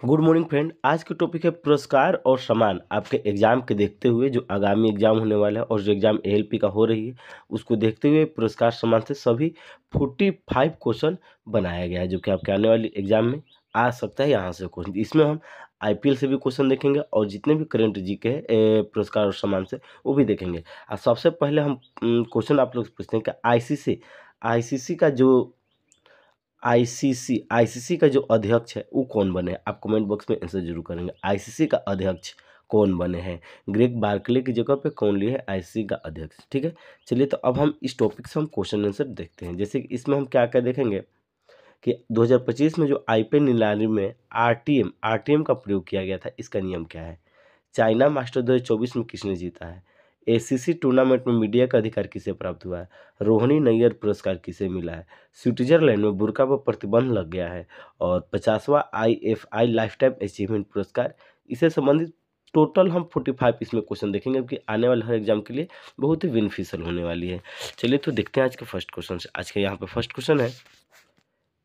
Good morning friend, आज की topic है पुरस्कार और सम्मान। आपके एग्ज़ाम के देखते हुए जो आगामी एग्ज़ाम होने वाला है और जो एग्ज़ाम एएलपी का हो रही है, उसको देखते हुए पुरस्कार सम्मान से सभी फोर्टी फाइव क्वेश्चन बनाया गया है, जो कि आपके आने वाली एग्ज़ाम में आ सकता है यहाँ से क्वेश्चन इसमें हम आईपीएल से भी क्वेश्चन देखेंगे और जितने भी करंट जी के पुरस्कार और सम्मान से, वो भी देखेंगे। और सबसे पहले हम क्वेश्चन आप लोग पूछते हैं कि आईसीसी आईसीसी का जो आईसीसी आईसीसी का जो अध्यक्ष है, वो कौन बने हैं? आप कमेंट बॉक्स में आंसर ज़रूर करेंगे। आईसीसी का अध्यक्ष कौन बने हैं? ग्रेग बार्कले की जगह पे कौन लिए है? आईसीसी का अध्यक्ष, ठीक है? चलिए तो अब हम इस टॉपिक से हम क्वेश्चन आंसर देखते हैं। जैसे कि इसमें हम क्या क्या देखेंगे? कि 2025 में जो आई आईपीएल नीलामी में आरटीएम आरटीएम का प्रयोग किया गया था, इसका नियम क्या है? चाइना मास्टर 2024 में किसने जीता है? एसीसी टूर्नामेंट में मीडिया का अधिकार किसे प्राप्त हुआ है? रोहिणी नैयर पुरस्कार किसे मिला है? स्विट्जरलैंड में बुरका पर प्रतिबंध लग गया है और पचासवा I F I lifetime achievement पुरस्कार। इससे संबंधित टोटल हम फोर्टी फाइव इसमें क्वेश्चन देखेंगे, क्योंकि आने वाले हर एग्ज़ाम के लिए बहुत ही बेनिफिशियल होने वाली है। चलिए तो देखते हैं आज के फ़र्स्ट क्वेश्चन से। आज का यहाँ पे फ़र्स्ट क्वेश्चन है।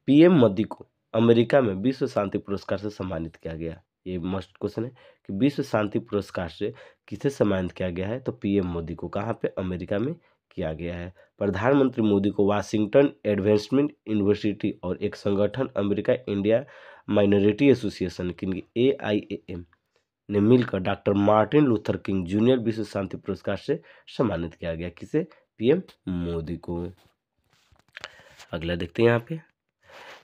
पीएम मोदी को अमेरिका में विश्व शांति पुरस्कार से सम्मानित किया गया। ये मस्ट क्वेश्चन है कि विश्व शांति पुरस्कार से किसे सम्मानित किया गया है? तो पीएम मोदी को। कहाँ पे? अमेरिका में किया गया है। प्रधानमंत्री मोदी को वाशिंगटन एडवांसमेंट यूनिवर्सिटी और एक संगठन अमेरिका इंडिया माइनॉरिटी एसोसिएशन की ए आई ए एम ने मिलकर doctor Martin Luther King junior विश्व शांति पुरस्कार से सम्मानित किया गया। किसे? पीएम मोदी को। अगला देखते हैं यहाँ पे।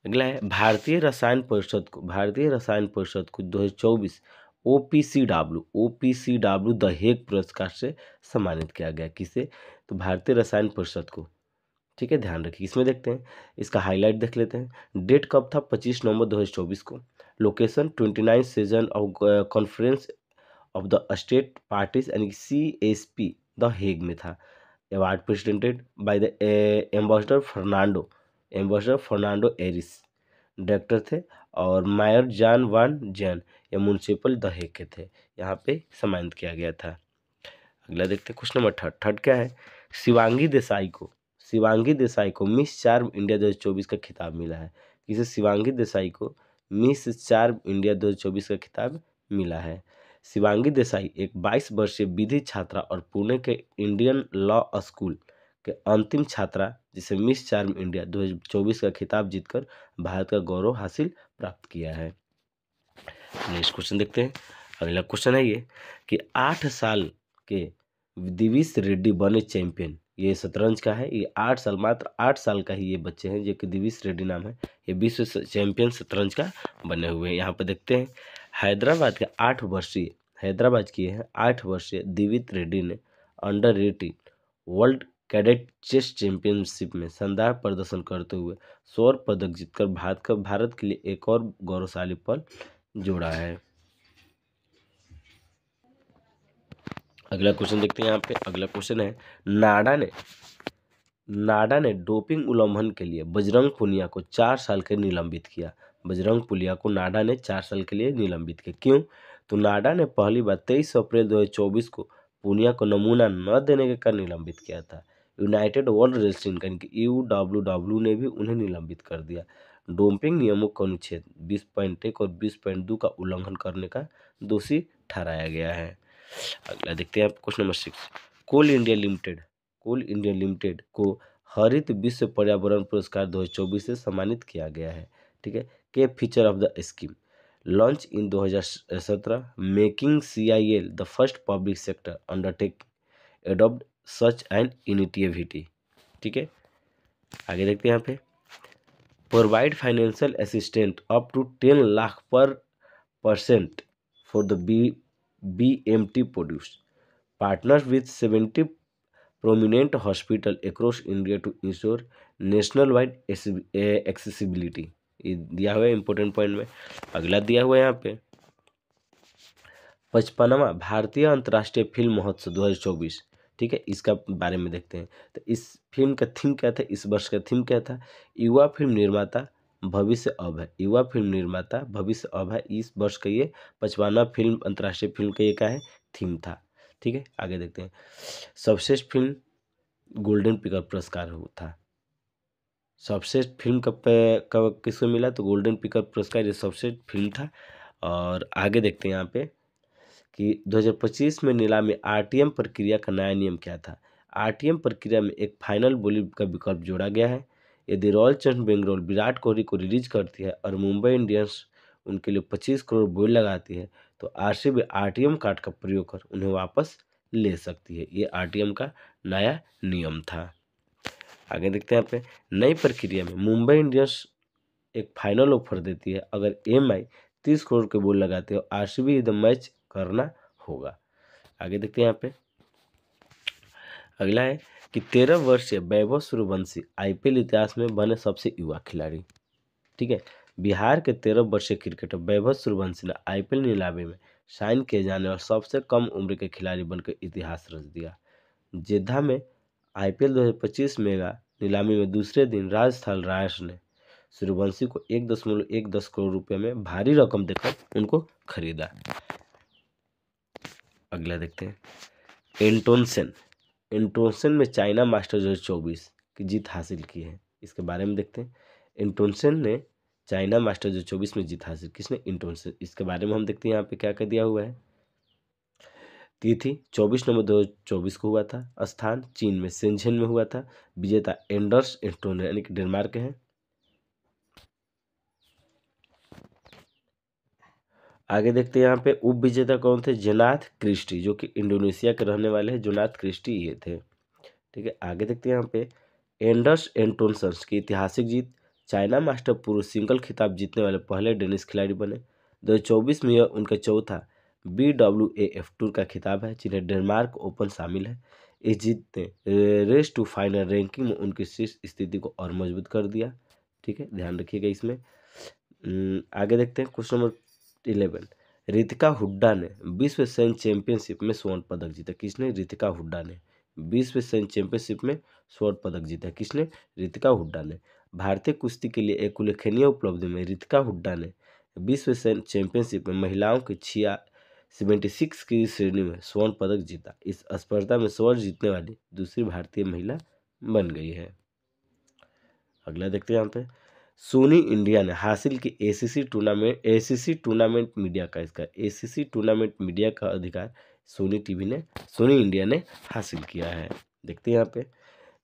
अगला है, भारतीय रसायन परिषद को, भारतीय रसायन परिषद को दो हज़ार चौबीस O P C W O P C W the Hague पुरस्कार से सम्मानित किया गया। किसे? तो भारतीय रसायन परिषद को। ठीक है, ध्यान रखिए, इसमें देखते हैं, इसका हाईलाइट देख लेते हैं। डेट कब था? पच्चीस नवंबर दो हज़ार चौबीस को। Location, twenty nine season of conference of the state parties यानी C S P the Hague में था। Award presented by the ambassador Fernando. Ambassador Fernando Arias, director थे और मायर जान वान जैन, ये म्यूनसिपल दहे के थे। यहाँ पे सम्मानित किया गया था। अगला देखते हैं क्वेश्चन नंबर थर्ड। थर्ड क्या है? शिवांगी देसाई को। शिवांगी देसाई को मिस चार्म इंडिया दो चौबीस का खिताब मिला है। किसे? शिवांगी देसाई को मिस चार्म इंडिया दो चौबीस का खिताब मिला है। शिवांगी देसाई एक 22 वर्षीय विधि छात्रा और पुणे के इंडियन लॉ स्कूल के अंतिम छात्रा, जिसे मिस चार्म इंडिया 2024 का खिताब जीतकर भारत का गौरव हासिल प्राप्त किया है। नेक्स्ट क्वेश्चन देखते हैं। अगला क्वेश्चन है ये कि आठ साल के दिविश रेड्डी बने चैंपियन, ये शतरंज का है। ये आठ साल, मात्र आठ साल का ही ये बच्चे हैं, जो कि दिविश रेड्डी नाम है। ये विश्व चैंपियन शतरंज का बने हुए हैं। यहाँ पर देखते हैं, हैदराबाद के आठ वर्षीय, हैदराबाद की है, आठ वर्षीय दिवित रेड्डी ने under eighteen world cadet chess championship में शानदार प्रदर्शन करते हुए स्वर्ण पदक जीतकर भारत का, भारत के लिए एक और गौरवशाली पल जोड़ा है। अगला क्वेश्चन देखते हैं यहाँ पे। अगला क्वेश्चन है, नाडा ने नाडा ने डोपिंग उल्लंघन के लिए बजरंग पुनिया को चार साल के निलंबित किया। बजरंग पुनिया को नाडा ने चार साल के लिए निलंबित किया। क्यों? तो नाडा ने पहली बार तेईस अप्रैल 2024 को पुनिया को नमूना न देने के कारण निलंबित किया था। यूनाइटेड वर्ल्ड रेसलिंग यानी कि यू डब्ल्यू डब्ल्यू ने भी उन्हें निलंबित कर दिया। डोपिंग नियमों का अनुच्छेद बीस पॉइंट एक और बीस पॉइंट दो का उल्लंघन करने का दोषी ठहराया गया है। अगला देखते हैं question number six. Coal India Limited, Coal India Limited को हरित विश्व पर्यावरण पुरस्कार 2024 से सम्मानित किया गया है, ठीक है? Key feature of the scheme. Launch in 2017 making C I L, the first public sector undertake, adopt such and initiative ठीक है? आगे देखते हैं यहाँ पे। Provide financial assistant up to ten lakh per percent for the B B M T produce partner with seventy prominent hospital across India to ensure national wide accessibility दिया हुआ है इंपॉर्टेंट पॉइंट में। अगला दिया हुआ है यहाँ पे। पचपनवा भारतीय अंतर्राष्ट्रीय फ़िल्म महोत्सव दो हज़ार चौबीस। ठीक है, इसका बारे में देखते हैं। तो इस फ़िल्म का थीम क्या था? इस वर्ष का थीम क्या था? युवा फ़िल्म निर्माता भविष्य अब है। युवा फ़िल्म निर्माता भविष्य अब है। इस वर्ष का ये पचपनवा फ़िल्म अंतर्राष्ट्रीय फ़िल्म का ये क्या है? थीम था। ठीक है, आगे देखते हैं। सर्वश्रेष्ठ फ़िल्म गोल्डन पिकर पुरस्कार था। सर्वश्रेष्ठ फ़िल्म कब कब किसको मिला? तो गोल्डन पिकर पुरस्कार ये सर्वश्रेष्ठ फ़िल्म था। और आगे देखते हैं यहाँ पे। कि 2025 में नीलामी आरटीएम प्रक्रिया का नया नियम क्या था? आरटीएम प्रक्रिया में एक फाइनल बोली का विकल्प जोड़ा गया है। यदि रॉयल चैलेंज बेंगलोर विराट कोहली को रिलीज़ करती है और मुंबई इंडियंस उनके लिए 25 करोड़ बोल लगाती है तो आरसीबी आरटीएम कार्ड का प्रयोग कर उन्हें वापस ले सकती है। ये आरटीएम का नया नियम था। आगे देखते हैं यहाँ पे। नई प्रक्रिया में मुंबई इंडियंस एक फाइनल ऑफ़र देती है। अगर एम आई तीस करोड़ के बोल लगाते हो R C B the match करना होगा। आगे देखते हैं यहाँ पे। अगला है कि तेरह वर्षीय वैभव सूर्यवंशी आईपीएल इतिहास में बने सबसे युवा खिलाड़ी। ठीक है? बिहार के तेरह वर्षीय क्रिकेटर वैभव सूर्यवंशी ने आईपीएल नीलामी में साइन किए जाने और सबसे कम उम्र के खिलाड़ी बनकर इतिहास रच दिया। जेद्दा में आईपीएल 2025 मेगा नीलामी में दूसरे दिन राजस्थान रॉयल्स ने सूर्यवंशी को एक दशमलव एक दस करोड़ रुपए में भारी रकम देकर उनको खरीदा। अगला देखते हैं। एंटोनसन। एंटोनसन में चाइना मास्टर दो चौबीस की जीत हासिल की है। इसके बारे में देखते हैं। एंटोनसन ने चाइना मास्टर जो चौबीस में जीत हासिल किसने इंटोनसन इसके बारे में हम देखते हैं यहाँ पे क्या क्या दिया हुआ है। तिथि चौबीस नवंबर दो चौबीस को हुआ था। स्थान चीन में सेंझेन में हुआ था। विजेता एंडर्स एंटोन यानी कि डेनमार्क है। आगे देखते हैं यहाँ पे उप विजेता कौन थे? जोनाथ क्रिस्टी जो कि इंडोनेशिया के रहने वाले हैं। जोनाथ क्रिस्टी ये थे। ठीक है, आगे देखते हैं यहाँ पे। एंडर्स एंटोनसन्स की ऐतिहासिक जीत। चाइना मास्टर पुरुष सिंगल खिताब जीतने वाले पहले डेनिस खिलाड़ी बने। दो में यह उनका चौथा B W A F tour का खिताब है, जिन्हें डेनमार्क ओपन शामिल है। इस जीत ने रेस टू फाइनल रैंकिंग में उनकी शीर्ष स्थिति को और मज़बूत कर दिया। ठीक है, ध्यान रखिएगा इसमें। आगे देखते हैं, question number eleven Ritika Hooda ने विश्व सैन्य चैंपियनशिप में स्वर्ण पदक जीता। किसने? रितिका हुड्डा ने विश्व सैन्य चैंपियनशिप में स्वर्ण पदक जीता। किसने? रितिका हुड्डा ने भारतीय कुश्ती के लिए एक उल्लेखनीय उपलब्धि में रितिका हुड्डा ने विश्व सैन्य चैंपियनशिप में महिलाओं के छिया सेवेंटी सिक्स की श्रेणी में स्वर्ण पदक जीता। इस स्पर्धा में स्वर्ण जीतने वाली दूसरी भारतीय महिला बन गई है। अगला देखते हैं यहाँ पे। सोनी इंडिया ने हासिल की ACC tournament ACC tournament media का इसका एसीसी टूर्नामेंट मीडिया का अधिकार सोनी टीवी ने, सोनी इंडिया ने हासिल किया है। देखते हैं यहाँ पे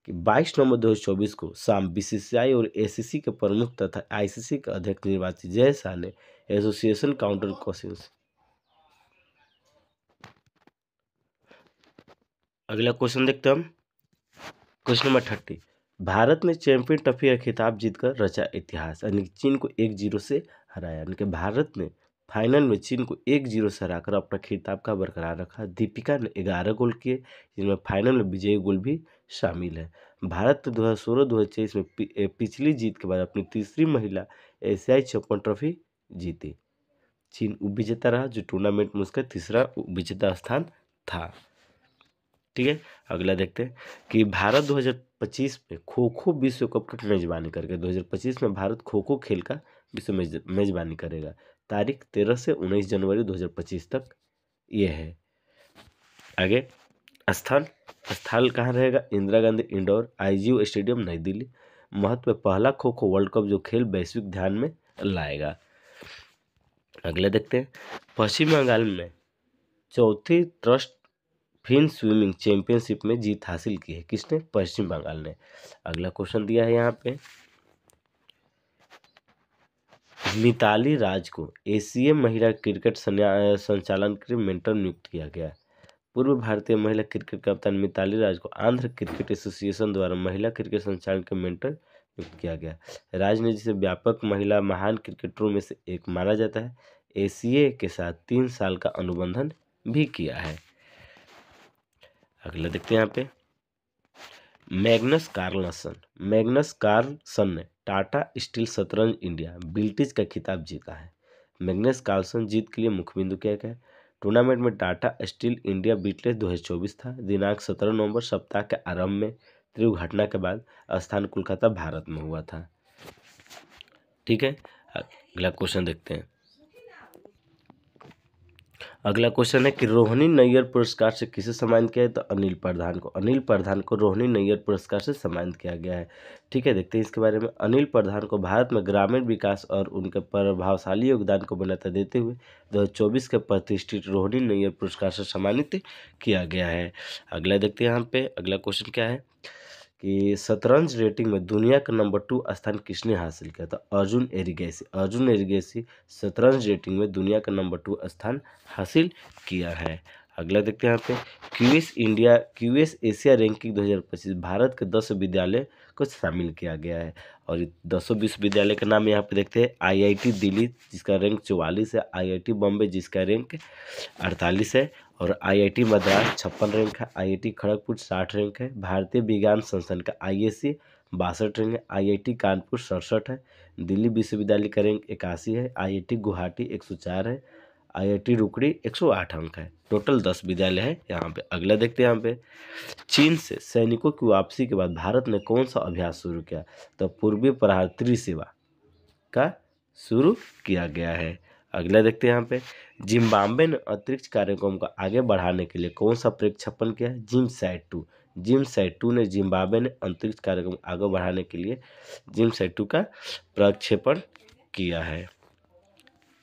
कि 22 नवंबर 2024 को शाम बीसीसीआई और एसीसी के प्रमुख तथा आईसीसी के अध्यक्ष निर्वाचित जय शाह ने एसोसिएशन काउंटर क्वेश्चंस अगला क्वेश्चन देखते हम। क्वेश्चन नंबर थर्टी भारत ने चैंपियन ट्रॉफी का खिताब जीतकर रचा इतिहास, यानी कि चीन को एक ज़ीरो से हराया। यानी कि भारत ने फाइनल में चीन को एक ज़ीरो से हराकर अपना खिताब का बरकरार रखा। दीपिका ने ग्यारह गोल किए, जिनमें फाइनल में विजयी गोल भी शामिल है। भारत दो हज़ार सोलह दो हज़ार तेईस में पिछली जीत के बाद अपनी तीसरी महिला एशियाई चौपन ट्रॉफी जीती। चीन उप विजेता रहा, जो टूर्नामेंट में उसका तीसरा विजेता स्थान था। ठीक है? अगला देखते हैं कि भारत 2025 में खो खो विश्व कप की मेजबानी करके 2025 में भारत खो खो खेल का विश्व मेजबानी करेगा। तारीख तेरह से उन्नीस जनवरी 2025 तक ये है। आगे, स्थान स्थल कहाँ रहेगा? Indira Gandhi indoor, IGU stadium, नई दिल्ली। महत्व पहला खो खो वर्ल्ड कप जो खेल वैश्विक ध्यान में लाएगा। अगले देखते हैं, पश्चिम बंगाल में चौथी ट्रस्ट फिन स्विमिंग चैंपियनशिप में जीत हासिल की है। किसने? पश्चिम बंगाल ने। अगला क्वेश्चन दिया है यहाँ पे। मिताली राज को एशिया महिला क्रिकेट संचालन के लिए मेंटर नियुक्त किया गया। पूर्व भारतीय महिला क्रिकेट कप्तान मिताली राज को आंध्र क्रिकेट एसोसिएशन द्वारा महिला क्रिकेट संचालन के मेंटर नियुक्त किया गया। राज ने जिसे व्यापक महिला महान क्रिकेटरों में से एक माना जाता है। एसीए के साथ तीन साल का अनुबंधन भी किया है। अगला देखते हैं यहाँ पे। Magnus Carlsen. मैग्नस कार्लसन ने टाटा स्टील शतरंज इंडिया बिल्टिज का खिताब जीता है। मैग्नस कार्लसन जीत के लिए मुख्य बिंदु क्या क्या है? टूर्नामेंट में टाटा स्टील इंडिया बीटलेस 2024 था। दिनांक 17 नवंबर सप्ताह के आरंभ में तीव्र घटना के बाद स्थान कोलकाता, भारत में हुआ था। ठीक है? अगला क्वेश्चन देखते हैं। अगला क्वेश्चन है कि रोहिणी नैयर पुरस्कार से किसे सम्मानित किया है? तो अनिल प्रधान को। अनिल प्रधान को रोहिणी नैयर पुरस्कार से सम्मानित किया गया है। ठीक है, देखते हैं इसके बारे में। अनिल प्रधान को भारत में ग्रामीण विकास और उनके प्रभावशाली योगदान को बनाता देते हुए दो हज़ार चौबीस के प्रतिष्ठित रोहिणी नैयर पुरस्कार से सम्मानित किया गया है। अगला देखते हैं यहाँ पे। अगला क्वेश्चन क्या है? कि शतरंज रेटिंग में दुनिया का नंबर टू स्थान किसने हासिल किया था? अर्जुन एरिगेसी। अर्जुन एरिगेसी शतरंज रेटिंग में दुनिया का नंबर टू स्थान हासिल किया है। अगला देखते हैं यहाँ पे। QS India QS Asia ranking 2025 Bharat के दस विद्यालय को शामिल किया गया है। और दसों विश्वविद्यालय का नाम यहाँ पे देखते हैं। आईआईटी दिल्ली, जिसका रैंक चौवालीस है। आईआईटी बॉम्बे, जिसका रैंक अड़तालीस है। और आईआईटी मद्रास, छप्पन रैंक है। आईआईटी खड़गपुर, साठ रैंक है। भारतीय विज्ञान संस्थान का आईएससी, बासठ रैंक है। आईआईटी कानपुर, सड़सठ है। दिल्ली विश्वविद्यालय का रैंक इक्यासी है। आईआईटी गुवाहाटी, एक सौ चार है। आईआईटी रुकड़ी 108 अंक है। टोटल दस विद्यालय है। यहाँ पे अगला देखते हैं यहाँ पे। चीन से सैनिकों की वापसी के बाद भारत ने कौन सा अभ्यास शुरू किया? तो पूर्वी प्रहार त्रिसेवा का शुरू किया गया है। अगला देखते हैं यहाँ पे। जिम्बाब्वे ने अंतरिक्ष कार्यक्रम को आगे बढ़ाने के लिए कौन सा प्रक्षेपण किया ZimSat two. ZimSat two ने जिम्बाब्वे ने अंतरिक्ष कार्यक्रम आगे बढ़ाने के लिए जिम सैट टू का प्रक्षेपण किया है।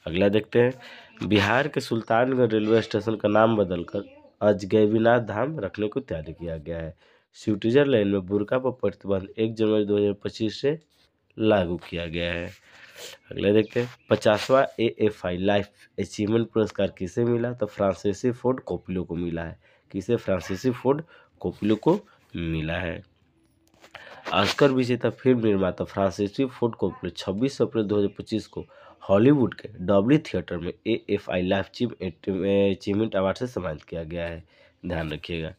अगला देखते हैं। बिहार के सुल्तानगंज रेलवे स्टेशन का नाम बदलकर अजगैविनाथ धाम रखने को तैयार किया गया है। स्विट्जरलैंड में बुरका पर प्रतिबंध एक जनवरी 2025 से लागू किया गया है। अगले देखते हैं। पचासवा A F I life achievement पुरस्कार किसे मिला? तो फ्रांसीसी फोर्ड कोपिलो को मिला है। किसे? फ्रांसीसी फोर्ड कोपिलो को मिला है। ऑस्कर विजेता फ़िल्म निर्माता फ्रांसीसी फोर्ड कोपिलो 26 अप्रैल 2025 को हॉलीवुड के डब्ल्यू थिएटर में A F I life achievement award से सम्मानित किया गया है। ध्यान रखिएगा।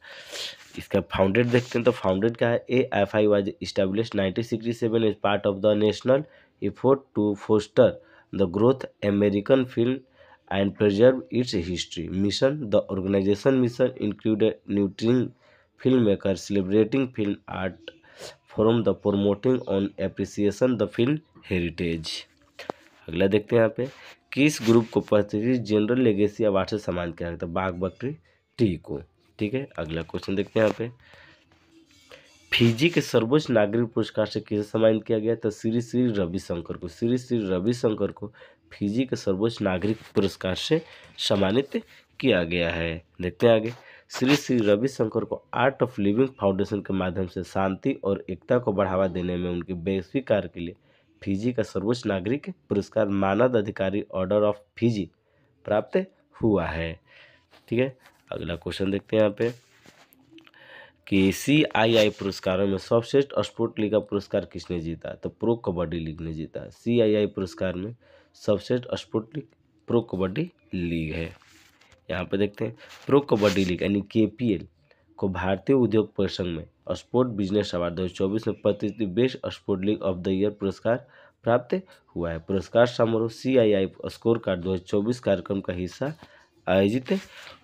इसका फाउंडेड देखते हैं तो फाउंडेड क्या है? A F I was establish nineteen sixty seven is part of the national effort to foster the growth American film and preserve its history. Mission The organization mission included nurturing filmmakers, celebrating film art from the promoting on appreciation the film heritage. अगला देखते हैं यहाँ पे किस group को प्रतिष्ठित general legacy award से सम्मानित किया गया था बाघ बकरी टी को ठीक है अगला क्वेश्चन देखते हैं यहाँ पे फिजी के सर्वोच्च नागरिक पुरस्कार से किसे सम्मानित किया गया? तो श्री श्री रविशंकर को। श्री श्री रविशंकर को फिजी के सर्वोच्च नागरिक पुरस्कार से सम्मानित किया गया है। देखते हैं आगे। श्री श्री रविशंकर को आर्ट ऑफ़ लिविंग फाउंडेशन के माध्यम से शांति और एकता को बढ़ावा देने में उनके वैश्विक कार्य के लिए फिजी का सर्वोच्च नागरिक पुरस्कार मानद अधिकारी ऑर्डर ऑफ़ फिजी प्राप्त हुआ है। ठीक है? अगला क्वेश्चन देखते हैं यहाँ पे। कि सी आई आई पुरस्कारों में सर्वश्रेष्ठ स्पोर्ट लीग का पुरस्कार किसने जीता? तो प्रो कबड्डी लीग ने जीता। सी आई आई पुरस्कार में सर्वश्रेष्ठ sport league pro Kabaddi league है। यहाँ पे देखते हैं। प्रो कबड्डी लीग यानी के को भारतीय उद्योग परिसंघ में स्पोर्ट बिज़नेस अवार्ड दो चौबीस में प्रतिष्ठित best sport league of the year पुरस्कार प्राप्त हुआ है। पुरस्कार समारोह सी आई आई स्कोर कार्ड दो कार्यक्रम का हिस्सा आयोजित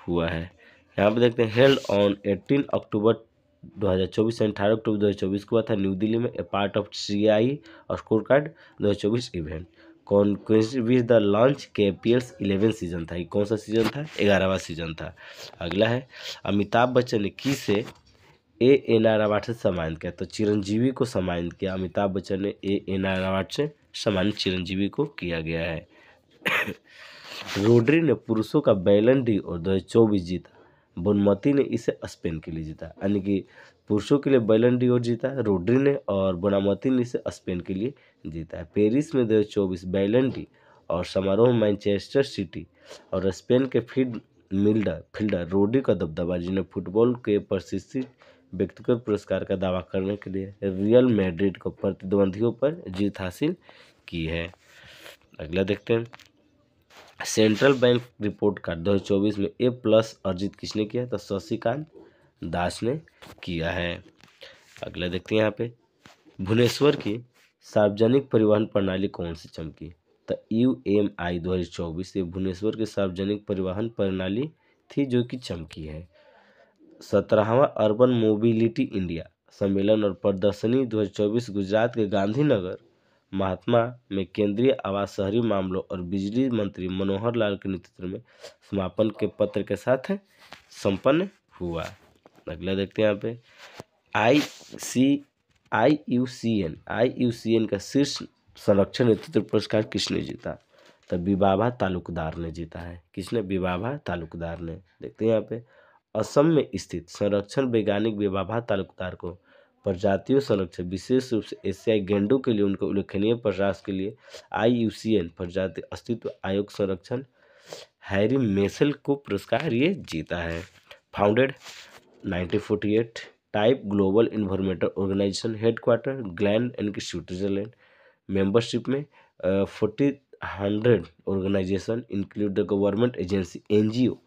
हुआ है। यहाँ पे देखते हैं। हेल्ड ऑन एटीन अक्टूबर 2024 से अठारह अक्टूबर 2024 को हुआ था न्यू दिल्ली में ए पार्ट ऑफ़ सी आई और स्कोर कार्ड दो इवेंट। कौन विद द लॉन्च के पी एल्स इलेवन सीज़न था? ये कौन सा सीज़न था? ग्यारहवा सीज़न था। अगला है, अमिताभ बच्चन ने की से ए एन आर अवार्ड से सम्मानित किया? तो चिरंजीवी को सम्मानित किया। अमिताभ बच्चन ने ए एन आर अवार्ड से सम्मानित चिरंजीवी को किया गया है। रोड्री ने पुरुषों का बैलन डी और दो जीता। बनमती ने इसे स्पेन के लिए जीता। यानी कि पुरुषों के लिए बैलन डी जीता, रोड्री ने और बनामती ने इसे स्पेन के लिए जीता है। पेरिस में दो हज़ार चौबीस और समारोह मैनचेस्टर सिटी और स्पेन के फ़ील्ड मिल्डर, फील्डर रोडी का दबदबा, जिन्हें फुटबॉल के प्रशिक्षित व्यक्तिगत पुरस्कार का दावा करने के लिए रियल मैड्रिड को प्रतिद्वंदियों पर जीत हासिल की है। अगला देखते हैं। सेंट्रल बैंक रिपोर्ट कार्ड दो हज़ार चौबीस में ए प्लस अर्जित किसने किया? तो शशिकांत दास ने किया है। अगला देखते हैं यहाँ पे। भुवनेश्वर की सार्वजनिक परिवहन प्रणाली कौन सी चमकी? तो यू एम आई दो हज़ार चौबीस ये भुवनेश्वर की सार्वजनिक परिवहन प्रणाली थी जो कि चमकी है। सत्रहवा अर्बन मोबिलिटी इंडिया सम्मेलन और प्रदर्शनी 2024 गुजरात के गांधीनगर महात्मा में केंद्रीय आवास, शहरी मामलों और बिजली मंत्री मनोहर लाल के नेतृत्व में समापन के पत्र के साथ संपन्न हुआ। अगला देखते हैं यहाँ पे। I C, I U C N, I U C N का शीर्ष संरक्षण नेतृत्व पुरस्कार किसने जीता? तो विवाभा तालुकदार ने जीता है। किसने? विवाभा तालुकदार ने। देखते हैं यहाँ पे। असम में स्थित संरक्षण वैज्ञानिक विवाभा तालुकदार को प्रजातियों संरक्षण, विशेष रूप से एशियाई गेंडों के लिए उनके उल्लेखनीय प्रयास के लिए आई यू सी एन प्रजाति अस्तित्व आयोग संरक्षण, हैरी मेसल को पुरस्कार ये जीता है। Founded 1948 type global environmental organisation headquarter Gland and Switzerland, membership में forty hundred organisation include the government agency NGO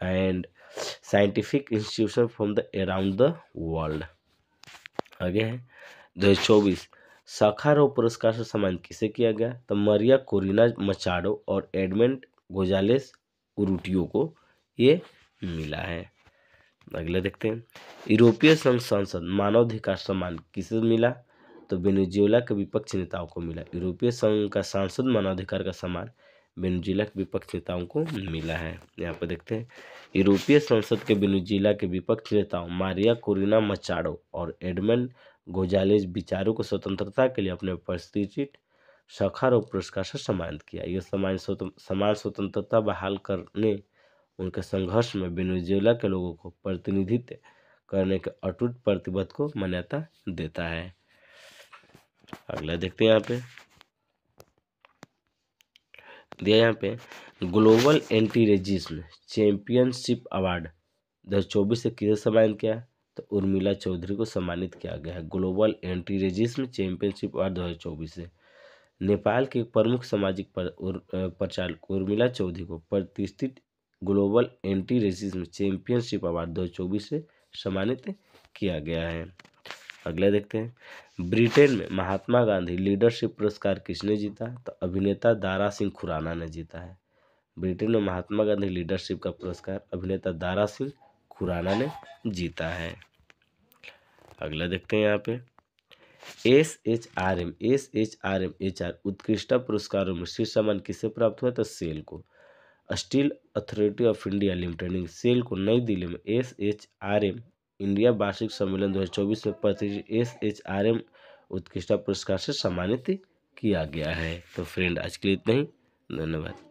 and scientific institution from the around the world आगे है। दो हज़ार चौबीस साखारो पुरस्कार से सम्मानित किसे किया गया? तो मरिया कोरिना मचाडो और एडमेंट गोजालेस उरुटियो को ये मिला है। अगले देखते हैं। यूरोपीय संघ संसद मानवाधिकार सम्मान किसे मिला? तो वेनेजुएला के विपक्ष नेताओं को मिला। यूरोपीय संघ का सांसद मानवाधिकार का सम्मान। वेनेजुएला के विपक्ष नेताओं को मिला है। यहाँ पर देखते हैं। यूरोपीय संसद के वेनेजुएला के विपक्ष नेताओं मारिया कोरिना मचाडो और एडमंड गोजालेज विचारों को स्वतंत्रता के लिए अपने प्रतिष्ठित सखारो पुरस्कार से सम्मानित किया। यह सम्मान समान स्वतंत्रता बहाल करने, उनके संघर्ष में वेनेजुएला के लोगों को प्रतिनिधित्व करने के अटूट प्रतिबद्ध को मान्यता देता है। अगला देखते हैं यहाँ पे। दिया यहाँ पे global anti racism championship award दो हज़ार चौबीस से किसे सम्मानित किया? तो उर्मिला चौधरी को सम्मानित किया गया है। Global anti racism championship award दो हज़ार चौबीस से। नेपाल के प्रमुख सामाजिक प्रचारक उर्मिला चौधरी को प्रतिष्ठित global anti racism championship award दो हज़ार चौबीस से सम्मानित किया गया है। अगला देखते हैं। ब्रिटेन में महात्मा गांधी लीडरशिप पुरस्कार किसने जीता? तो अभिनेता दारा सिंह खुराना ने जीता है। ब्रिटेन में महात्मा गांधी लीडरशिप का पुरस्कार अभिनेता दारा सिंह खुराना ने जीता है। अगला देखते हैं यहाँ पे। S H R M, S H R M H R उत्कृष्टता पुरस्कारों में शीर्ष सम्मान किसे प्राप्त हुआ? तो सेल को। Steel authority of India limited SAIL को नई दिल्ली में S H R M India वार्षिक सम्मेलन 2024 में प्रतिष्ठित एस एच आर एम उत्कृष्टता पुरस्कार से सम्मानित किया गया है। तो फ्रेंड आज के लिए इतना ही। धन्यवाद।